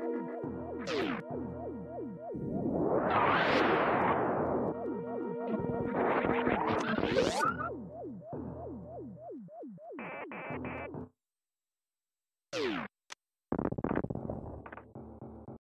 you.